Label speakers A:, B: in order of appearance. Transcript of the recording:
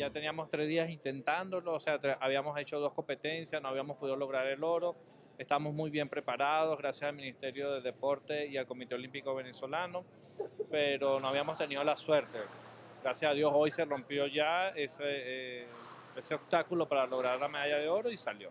A: ya teníamos tres días intentándolo, o sea, habíamos hecho dos competencias, no habíamos podido lograr el oro, estamos muy bien preparados gracias al Ministerio de Deporte y al Comité Olímpico Venezolano, pero no habíamos tenido la suerte. Gracias a Dios hoy se rompió ya ese, eh, ese obstáculo para lograr la medalla de oro y salió.